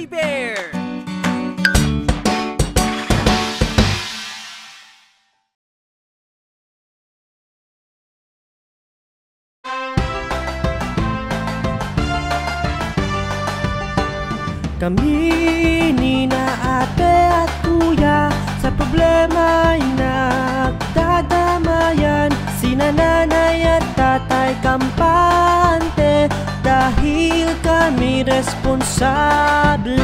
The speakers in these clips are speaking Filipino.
Fuzzy Bear! Kami ni na ate at kuya Sa problema'y nagdadamayan Sina nanay at tatay kampante responsable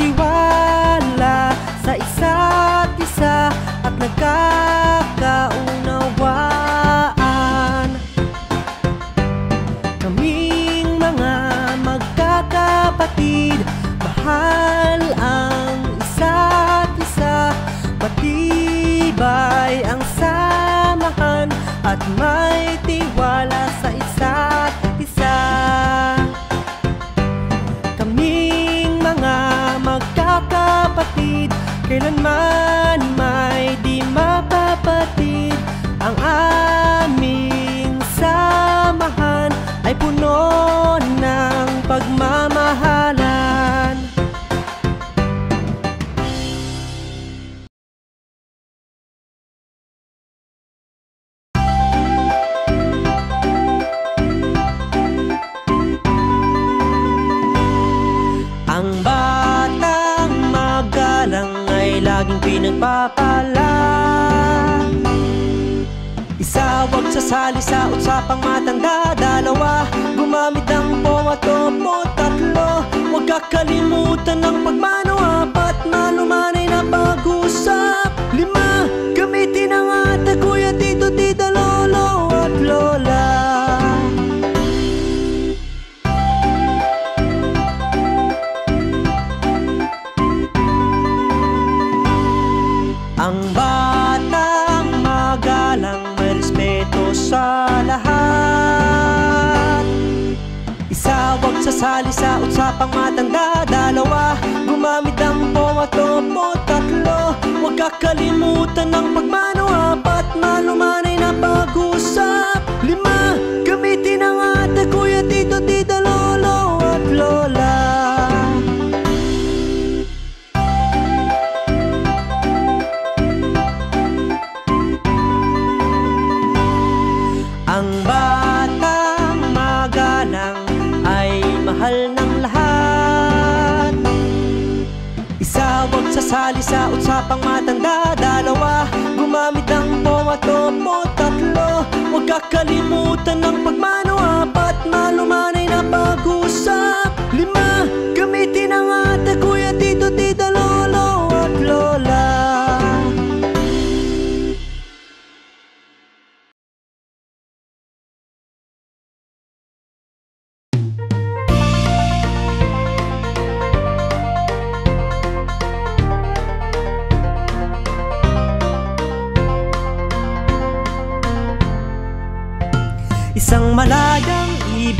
nagbibigayan May tiwala sa isa't isa At nagkakaunawaan. Kaming mga magkakapatid Mahal ang isa't isa. Matibay ang samahan At may tiwala sa isa't Kailanman may di mapapatid pinagpapala Isa wag sasali sa usapang matanda. Dalawa, gumamit ng powa topo Tatlo, wag kakalimutan ng pagmano. Apat na lumanay na pag-usap sasali sa usapang matanda Dalawa, gumamit ng powa topo Tatlo, wag kakalimutan ng pagmano Apat, na matanda Dalawa, gumamit ng powa topo Tatlo, wag kakalimutan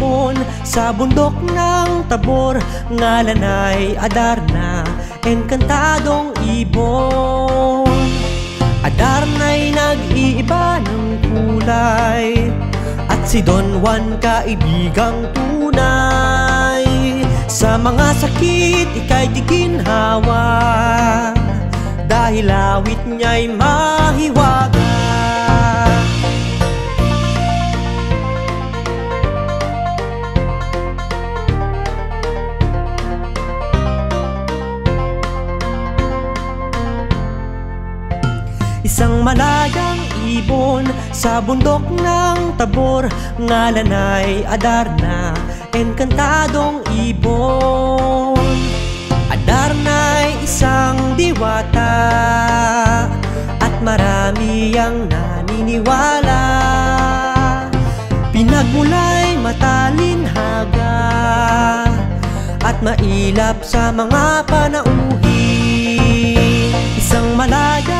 ibon sa bundok ng tabor. Ngalan ay Adarna, enkantadong ibon. Adarna'y nag-iiba ng kulay At si Don Juan kaibigang tunay. Sa mga sakit ika'y di ginhawa Dahil awit niya'y mahiwaga Isang malayang ibon sa bundok ng tabor. Ngalan ay Adarna, enkantadong ibon. Adarna ay isang diwata At marami ang naniniwala. Pinagmulay matalinhaga At mailap sa mga panauhin. Malayang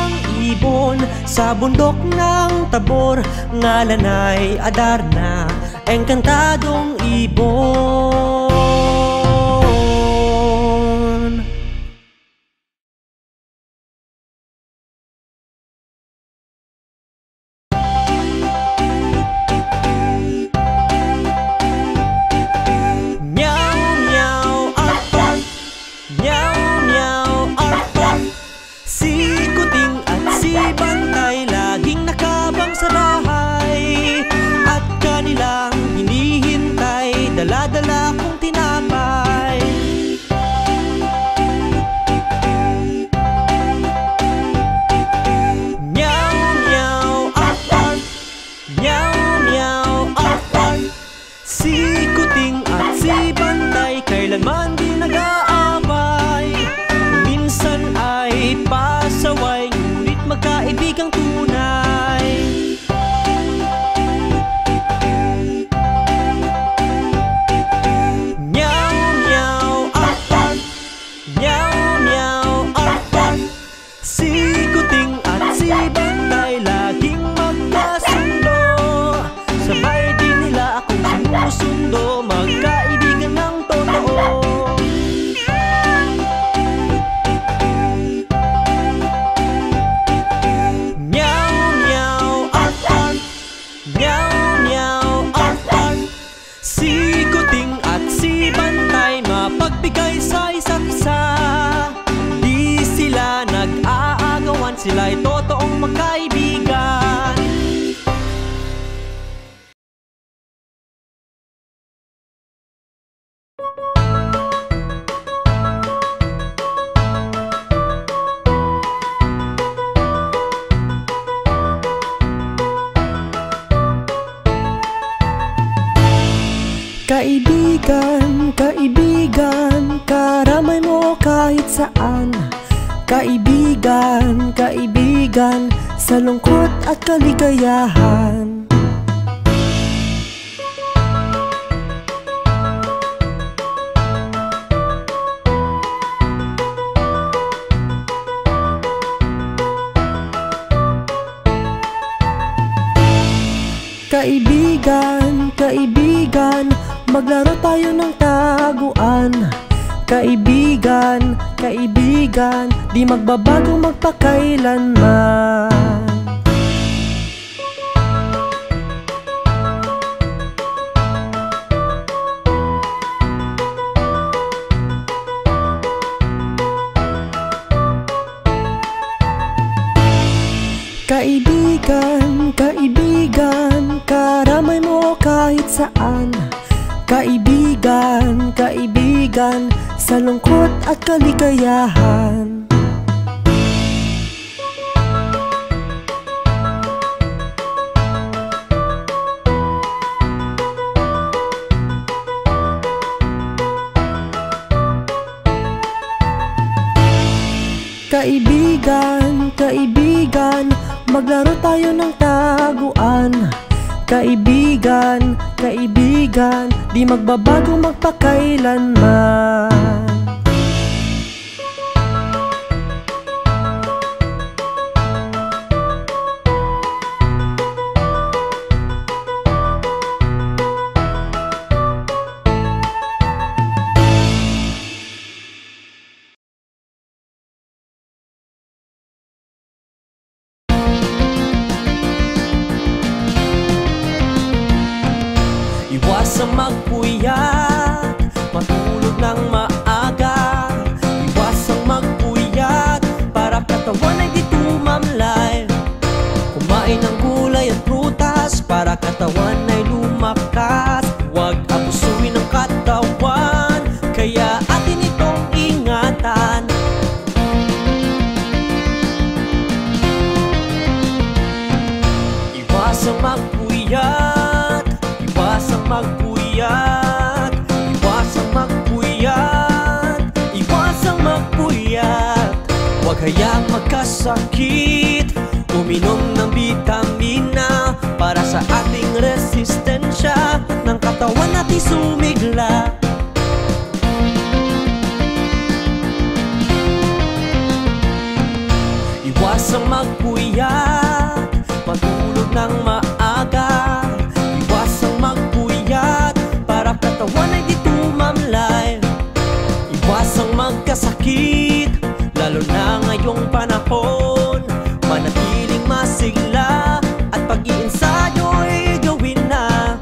ibon Sa bundok ng tabor. Ngalan ay Adarna Engkantadong ibon Sila'y totoong magkaibigan. Kaibigan, kaibigan, karamay mo kahit saan Kaibigan, kaibigan, sa lungkot at kaligayahan. Kaibigan, kaibigan, maglaro tayo ng taguan Kaibigan, kaibigan, di magbabago magpakailanman. Kaibigan, kaibigan, karamay mo kahit saan. Kaibigan, kaibigan, sa lungkot at kaligayahan. Kaibigan, kaibigan, maglaro tayo ng taguan. Kaibigan, kaibigan, di magbabago magpakailanman magpuyat Matulog ng maaga. Iwasang magpuyat Para katawan ay di tumamlay. Kumain ng gulay at prutas Para katawan ay lumakas. Huwag abusuin ang katawan Kaya atin itong ingatan. Iwasang magpuyat Iwasang magpuyat Kaya magkasakit Uminom ng vitamina Para sa ating resistensya Ng katawan natin sumigla Iwasang magpuyat Pagulog ng maaga. Iwasang magpuyat Para katawan ay di tumamlay. Iwasang magkasakit panahon Manatiling masigla At pag-iinsayo'y gawin na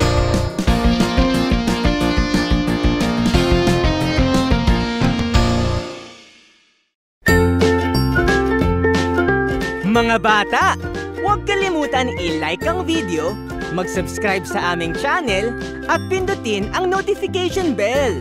Mga bata! Huwag kalimutan i-like ang video, mag-subscribe sa aming channel, at pindutin ang notification bell.